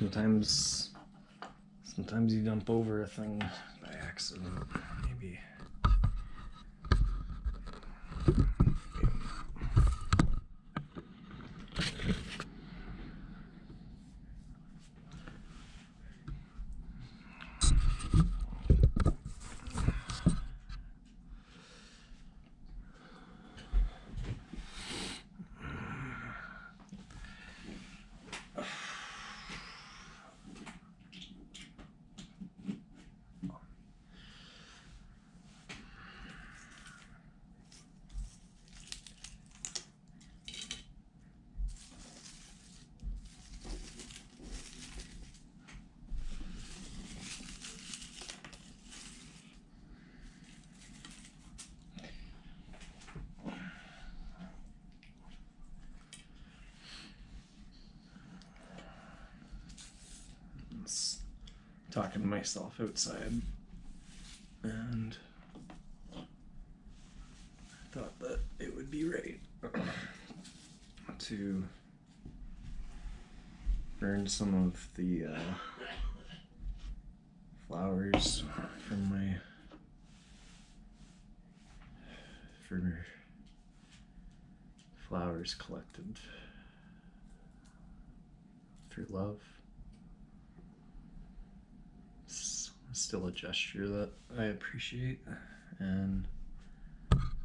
Sometimes, sometimes you dump over a thing by accident. Maybe. was talking to myself outside. And I thought that it would be right to burn some of the uh, flowers from my for flowers collected through love s- still a gesture that I appreciate, and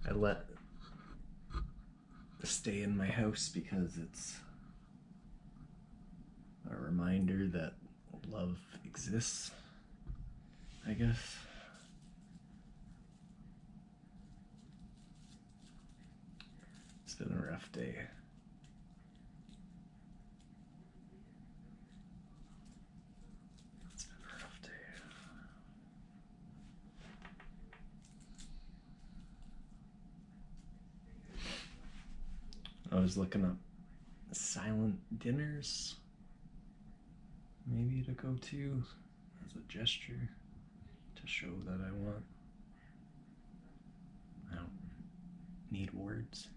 I let stay in my house because it's a reminder that love exists. I guess. It's been a rough day. It's been a rough day. I was looking up silent dinners, maybe to go to as a gesture to show that I want. I don't need words.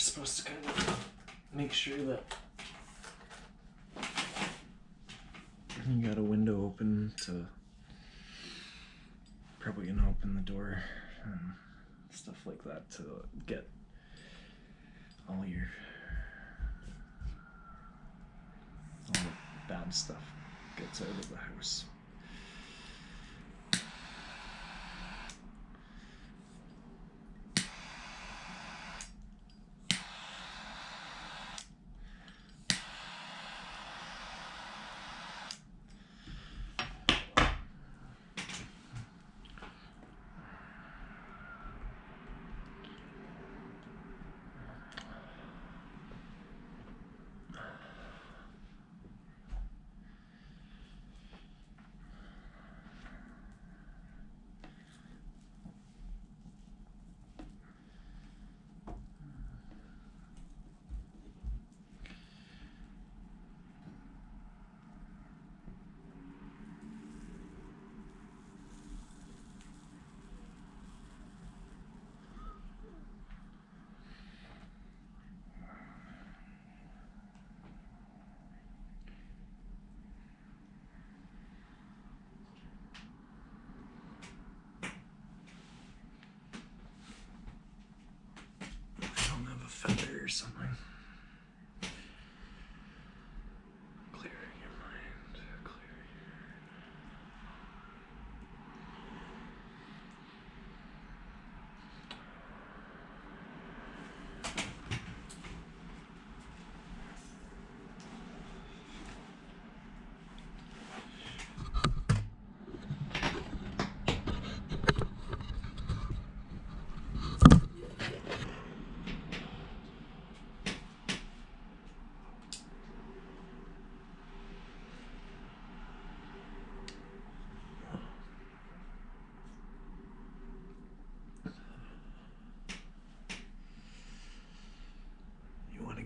Supposed to kind of make sure that you got a window open to probably gonna open the door and stuff like that to get all your all the bad stuff gets out of the house.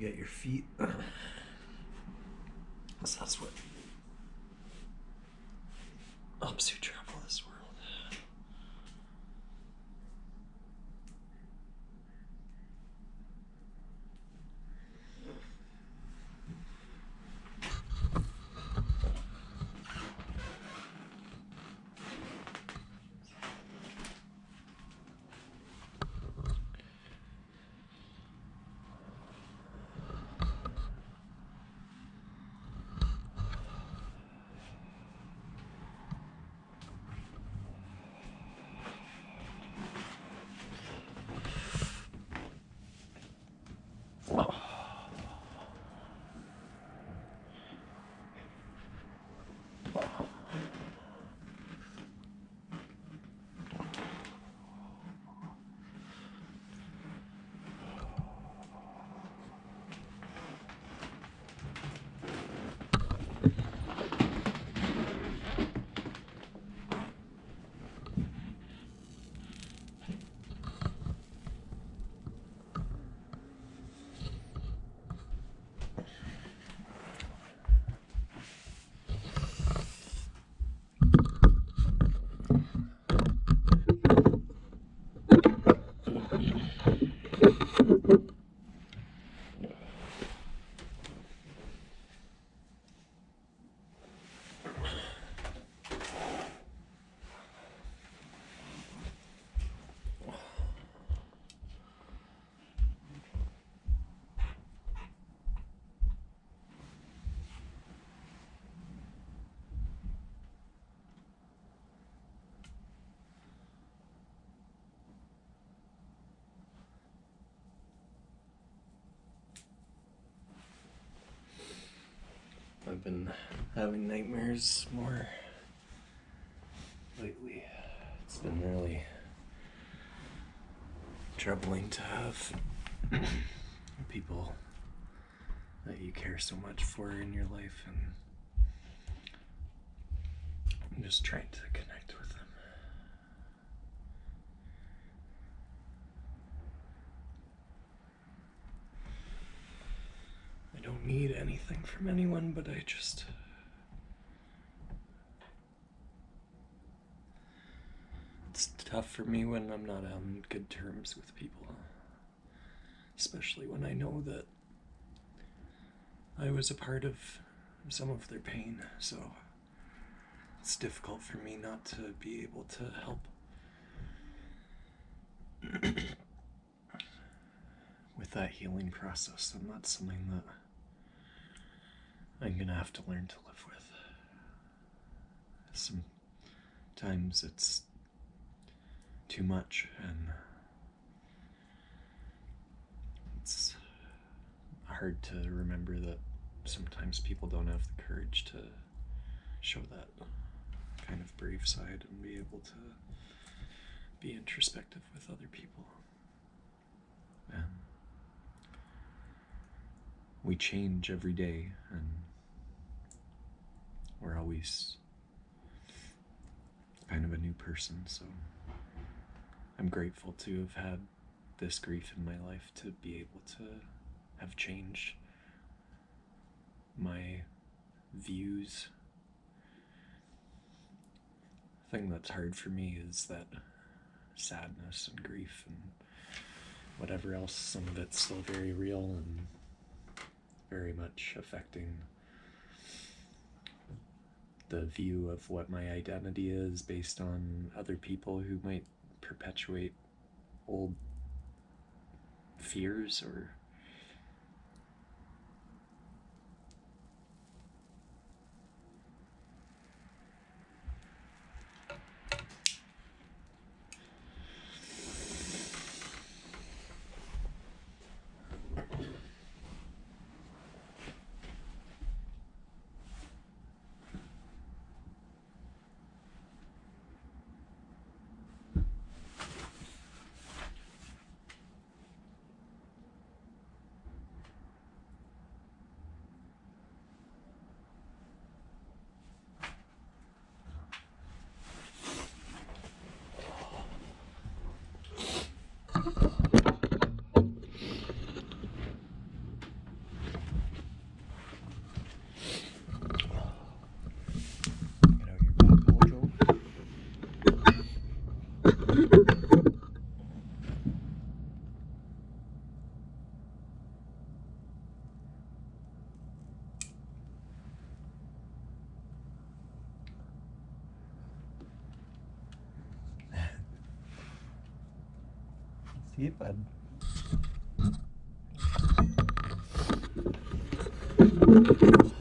get your feet. so that's what Been having nightmares more lately. It's been really troubling to have people that you care so much for in your life and I'm just trying to connect with them. I don't need from anyone, but I just. It's tough for me when I'm not on good terms with people. Especially when I know that I was a part of some of their pain, so it's difficult for me not to be able to help. with that healing process, and that's something that I'm mm-hmm. gonna have to learn to live with. Sometimes it's too much, and it's hard to remember that sometimes people don't have the courage to show that kind of brave side and be able to be introspective with other people. And we change every day, and we're always kind of a new person. So I'm grateful to have had this grief in my life to be able to have changed my views. The thing that's hard for me is that sadness and grief and whatever else, some of it's still very real and very much affecting the view of what my identity is based on other people who might perpetuate old fears or Sipad. Thank you.